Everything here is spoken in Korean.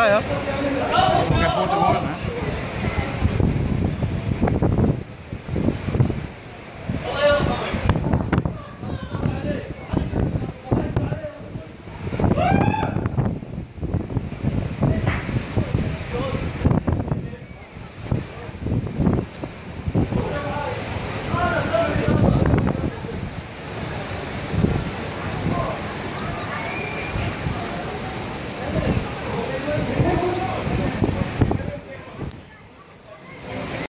Ja, ja.